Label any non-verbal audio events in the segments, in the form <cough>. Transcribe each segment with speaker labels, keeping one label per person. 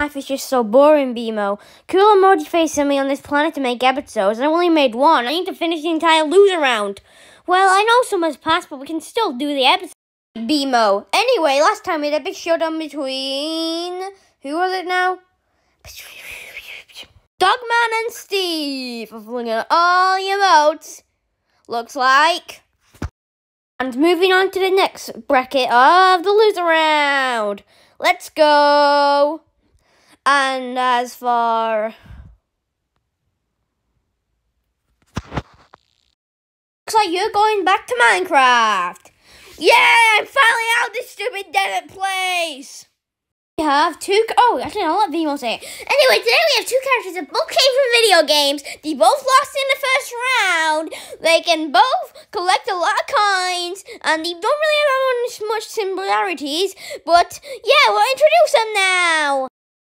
Speaker 1: Life is just so boring, BMO. Cool emoji face sent me on this planet to make episodes, and I only made one. I need to finish the entire loser round. Well, I know summer's passed, but we can still do the episode. BMO. Anyway, last time we had a big showdown between. Who was it now? Dogman and Steve. I'm looking at all your votes. Looks like. And moving on to the next bracket of the loser round. Let's go. And as for. Looks like you're going back to Minecraft. Yeah, I'm finally out of this stupid desert place. We have two. Oh, actually, I'll let BMO say it. Anyway, today we have two characters that both came from video games. They both lost in the first round. They can both collect a lot of coins, and they don't really have much similarities. But yeah, we'll introduce them now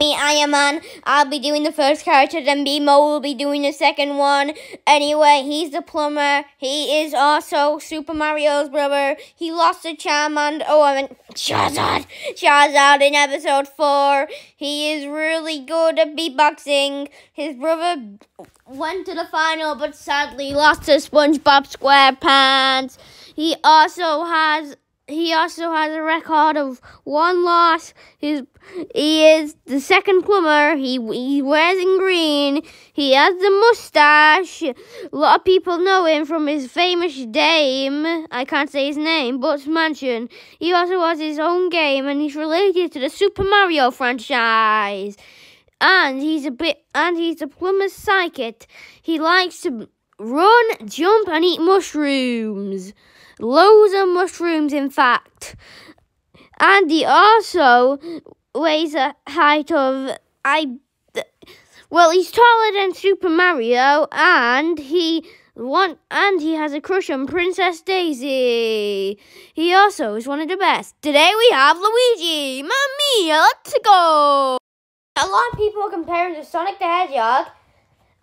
Speaker 1: me, am on. I'll be doing the first character, then BMO will be doing the second one. Anyway, he's the plumber. He is also Super Mario's brother. He lost to Charmander. Oh, I mean, Charizard. Charizard in episode 4. He is really good at beatboxing. His brother went to the final, but sadly lost to SpongeBob SquarePants. He also has he also has a record of one loss. He is the second plumber. He he wears in green. He has the mustache. A lot of people know him from his famous Dame. I can't say his name, but Mansion. He also has his own game, and he's related to the Super Mario franchise. And he's a bit and he's a plumber's psychic. He likes to run, jump, and eat mushrooms. Loads of mushrooms, in fact. And he also weighs a height of I. Well, he's taller than Super Mario, and he one and he has a crush on Princess Daisy. He also is one of the best. Today we have Luigi. Mamma mia, let's go! A lot of people compare him to Sonic the Hedgehog,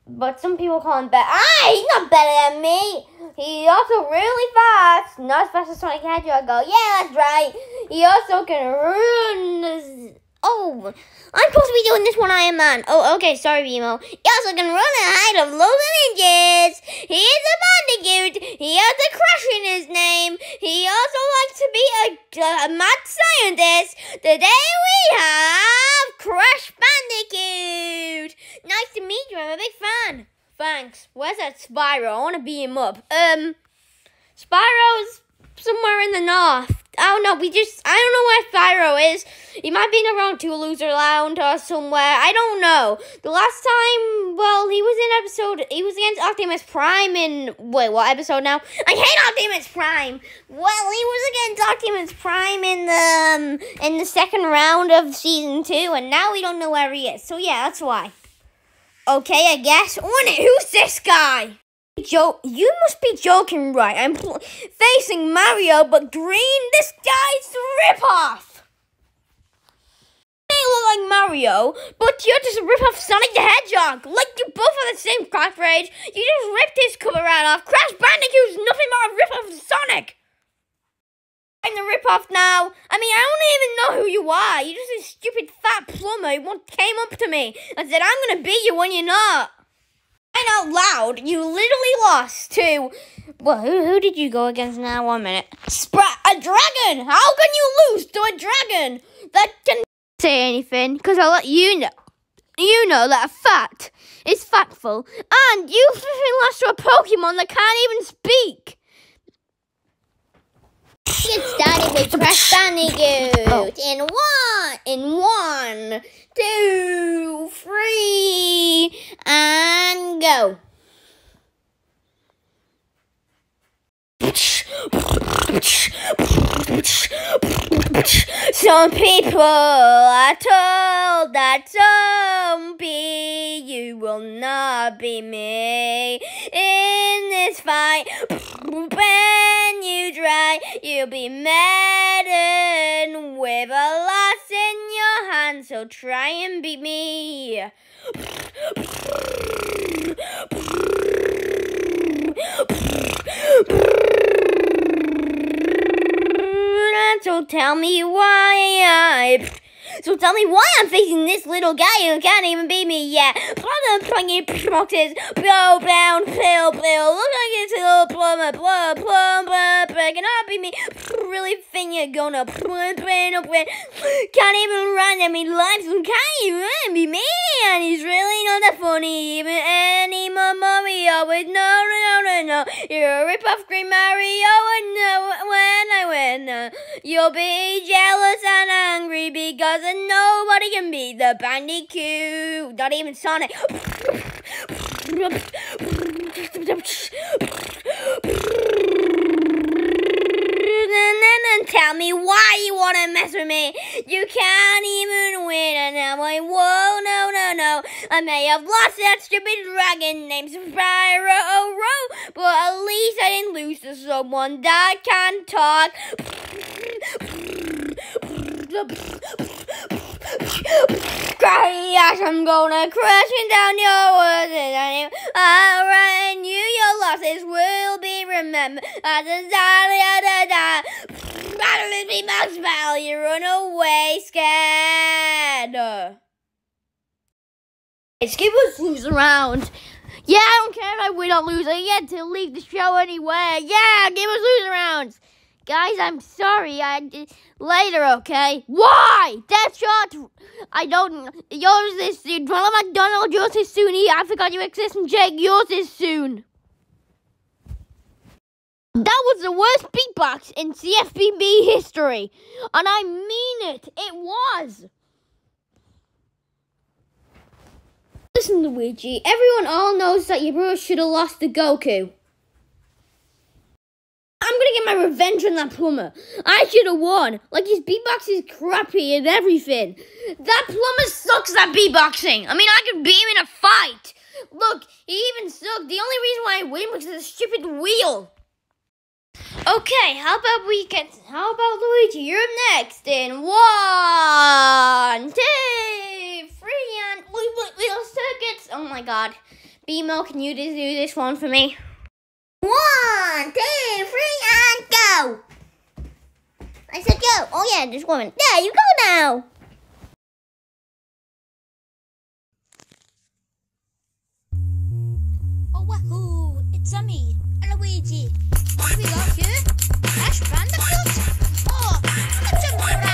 Speaker 1: but some people call him better. Ah, he's not better than me. He's also really fast. Not as fast as Sonic Hedgehog. Go, yeah, that's right. He also can run. Oh, I'm supposed to be doing this one Iron Man. Oh, okay, sorry, BMO. He also can run a height of low inches. He is a bandicoot. He has a crush in his name. He also likes to be a, a mad scientist. Today we have Crash Bandicoot. Nice to meet you. I'm a big fan. Thanks. Where's that Spyro? I want to beat him up. Um, Spyro's somewhere in the north. I don't know. We just I don't know where Spyro is. He might be in around Two Loser Lounge or somewhere. I don't know. The last time, well, he was in episode. He was against Optimus Prime in wait, what episode now? I hate Optimus Prime. Well, he was against Optimus Prime in the um, in the second round of season two, and now we don't know where he is. So yeah, that's why. Okay, I guess. On it. Who's this guy? Joe, you must be joking, right? I'm facing Mario, but green. This guy's a ripoff. They look like Mario, but you're just a ripoff Sonic the Hedgehog. Like you both are the same crack rage. You just ripped his cover right off. Crash Bandicoot's nothing but a ripoff of Sonic. I'm the ripoff now. I mean, I don't even know who you are. You're just a stupid fat plumber who came up to me and said, I'm going to beat you when you're not. And out loud, you literally lost to. Well, who, who did you go against now? One minute. Sprat a dragon! How can you lose to a dragon that can say anything? Because I'll let you know. You know that a fact is factful, and you've <laughs> lost to a Pokemon that can't even speak. Get started with Crash Bandicoot oh. in one, in one, two, three, and go. Some people are told that zombie, you will not be me in this fight. You'll be maddened with a loss in your hand. So try and beat me. So tell me why I So tell me why I'm facing this little guy who can't even beat me yet. Plumber playing boxes, blow down, pill, pill. Look like it's a little plumber, plumber, plumber, cannot beat me. Really think you're gonna plumber, plumber, can't even run. I mean, lives can't even be me. And he's really not that funny You're a rip-off Green Mario, and no, uh, when I win, you'll be jealous and angry because nobody can beat the Bandicoot. Not even Sonic. <laughs> <laughs> tell me why you want to mess with me. You can't even win, and now like, whoa, no, no, no. I may have lost that stupid dragon named Spyro, but at least I didn't lose to someone that can talk. Crash, I'm gonna crashing down your words. And you, your losses will be remembered. Battle me, Max Val. You run away scared. Skip us lose around. Yeah, I don't care if I win or lose. I get to leave the show anyway. Yeah, give us lose rounds. Guys, I'm sorry. I did later, okay? Why? Deathshot. I don't. Yours is soon. Ronald McDonald, yours is soon. I forgot you exist. And Jake, yours is soon. That was the worst beatbox in CFBB history. And I mean it. It was. Listen, Luigi. Everyone all knows that your brother should have lost to Goku. I'm gonna get my revenge on that plumber. I should have won. Like his beatbox is crappy and everything. That plumber sucks at beatboxing. I mean, I could beat him in a fight. Look, he even sucked. The only reason why I win was the stupid wheel. Okay, how about we get? How about Luigi? You're next in one, two, three, and we little circuits. Oh my God, BMO, can you do this one for me? One, two, three, and go. I said go. Oh yeah, this one. There you go now.
Speaker 2: Oh wahoo! It's a me, Luigi. What we got here? Ash Bandicoot? Oh, I'm jumping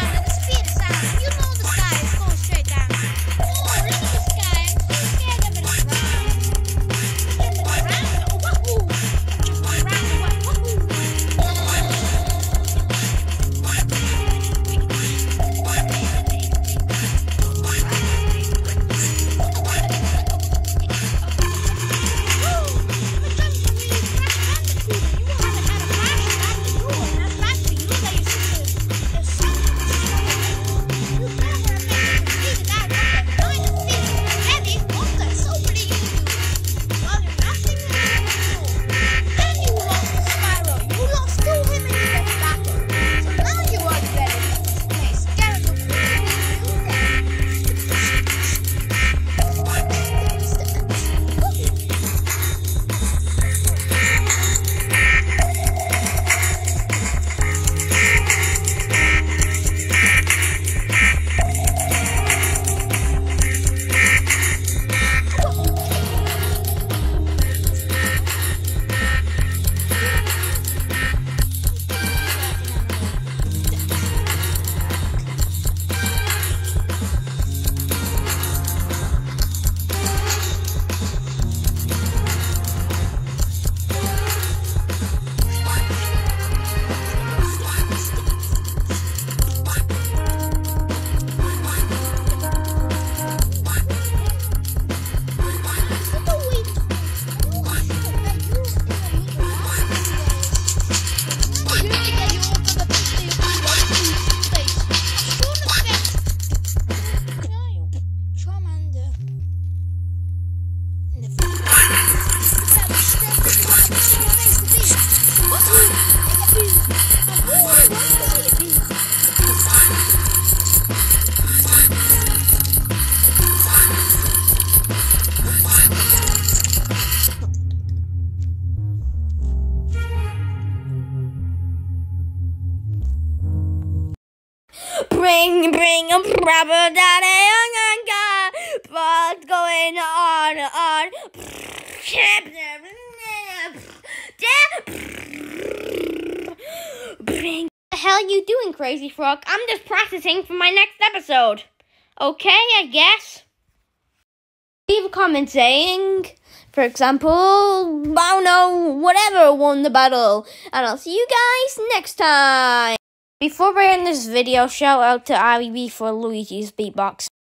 Speaker 2: bring, bring a
Speaker 1: rubber daddy. What the hell are you doing, Crazy Frog? I'm just practicing for my next episode. Okay, I guess. Leave a comment saying, for example, I don't know, whatever won the battle. And I'll see you guys next time. Before we end this video, shout out to IBB for Luigi's beatbox.